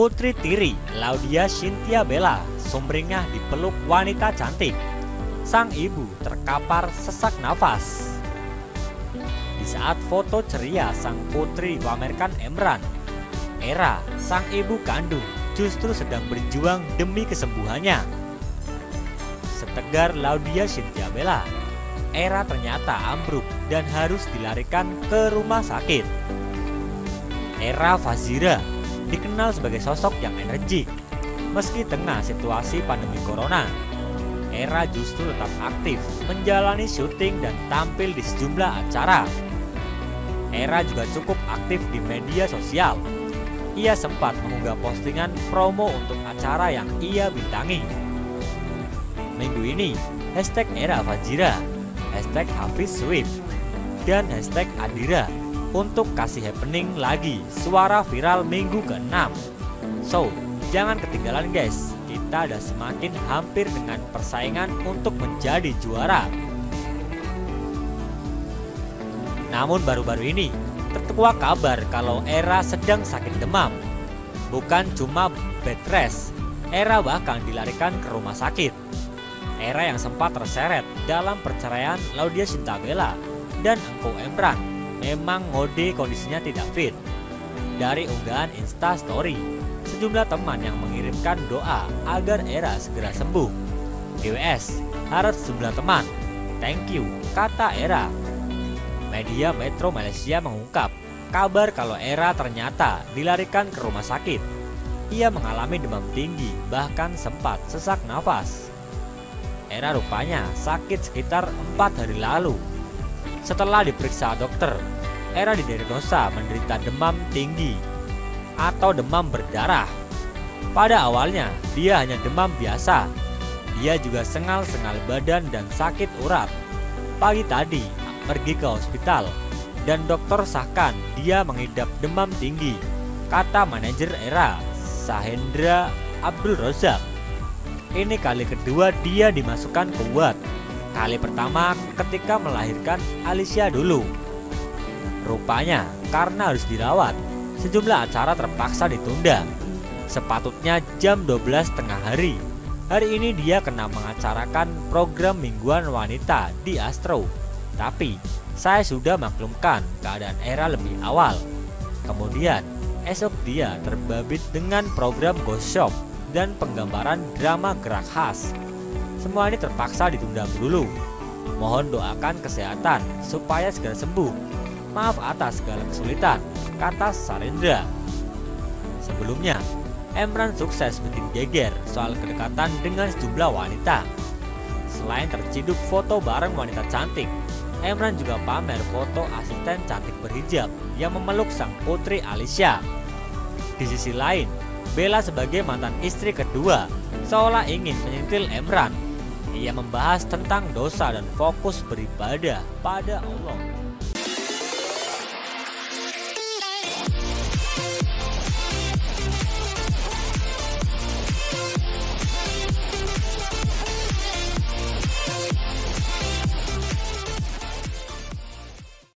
Putri Tiri, Laudia Cynthia Bella, sumringah dipeluk wanita cantik. Sang ibu terkapar sesak nafas. Di saat foto ceria sang putri dipamerkan Emran, Era, sang ibu kandung, justru sedang berjuang demi kesembuhannya. Setegar Laudia Cynthia Bella, Era ternyata ambruk dan harus dilarikan ke rumah sakit. Era Fazira dikenal sebagai sosok yang energik. Meski tengah situasi pandemi corona, Era justru tetap aktif menjalani syuting dan tampil di sejumlah acara. Era juga cukup aktif di media sosial. Ia sempat mengunggah postingan promo untuk acara yang ia bintangi. Minggu ini, hashtag Era Fajira, hashtag Hafiz Swift, dan hashtag Adira untuk kasih happening lagi suara viral minggu ke-6. So, jangan ketinggalan guys, kita udah semakin hampir dengan persaingan untuk menjadi juara. Namun baru-baru ini, tertua kabar kalau Era sedang sakit demam. Bukan cuma bed rest, Era bahkan dilarikan ke rumah sakit. Era yang sempat terseret dalam perceraian Laudia Sintabela dan Engko Emran memang ngode kondisinya tidak fit. Dari unggahan Insta Story, sejumlah teman yang mengirimkan doa agar Era segera sembuh. GWS harap sejumlah teman, thank you, kata Era. Media Metro Malaysia mengungkap kabar kalau Era ternyata dilarikan ke rumah sakit. Ia mengalami demam tinggi, bahkan sempat sesak nafas. Era rupanya sakit sekitar empat hari lalu. Setelah diperiksa dokter, Era didiagnosa menderita demam tinggi atau demam berdarah. Pada awalnya, dia hanya demam biasa. Dia juga sengal-sengal badan dan sakit urat. Pagi tadi, pergi ke hospital dan dokter sahkan dia mengidap demam tinggi, kata manajer Era, Sahendra Abdul Rozak. Ini kali kedua dia dimasukkan ke ward. Kali pertama ketika melahirkan Alicia dulu. Rupanya karena harus dirawat, sejumlah acara terpaksa ditunda. Sepatutnya jam 12 tengah hari. Hari ini dia kena mengacarakan program mingguan wanita di Astro. Tapi saya sudah maklumkan keadaan era lebih awal. Kemudian esok dia terbabit dengan program Ghost Shop dan penggambaran drama gerak khas. Semua ini terpaksa ditunda dulu. Mohon doakan kesehatan supaya segera sembuh. Maaf atas segala kesulitan, kata Sarendra. Sebelumnya, Emran sukses bikin geger soal kedekatan dengan sejumlah wanita. Selain terciduk foto bareng wanita cantik, Emran juga pamer foto asisten cantik berhijab yang memeluk sang putri Alicia. Di sisi lain, Bella sebagai mantan istri kedua seolah ingin menyentil Emran. Ia membahas tentang dosa dan fokus beribadah pada Allah.